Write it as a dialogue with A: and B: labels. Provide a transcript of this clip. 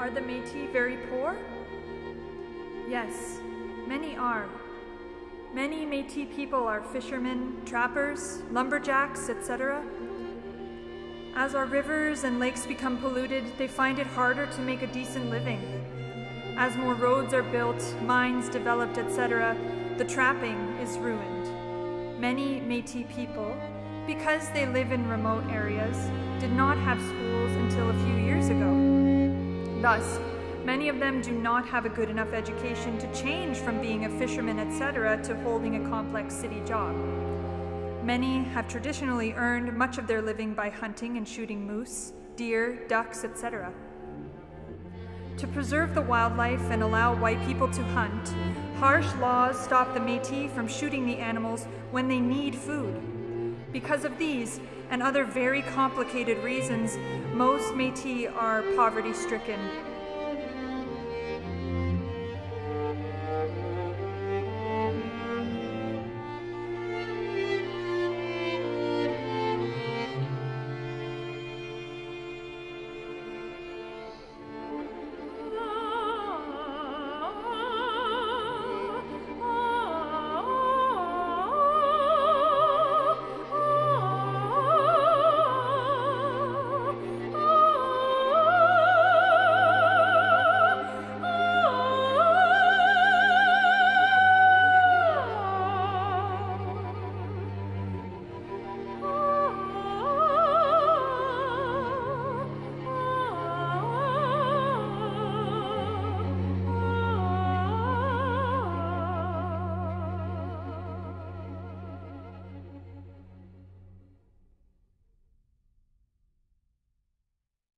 A: Are the Métis very poor? Yes, many are. Many Métis people are fishermen, trappers, lumberjacks, etc. As our rivers and lakes become polluted, they find it harder to make a decent living. As more roads are built, mines developed, etc., the trapping is ruined. Many Métis people, because they live in remote areas, did not have schools until a few years ago. Thus, many of them do not have a good enough education to change from being a fisherman, etc., to holding a complex city job. Many have traditionally earned much of their living by hunting and shooting moose, deer, ducks, etc. To preserve the wildlife and allow white people to hunt, harsh laws stop the Métis from shooting the animals when they need food. Because of these and other very complicated reasons, most Métis are poverty stricken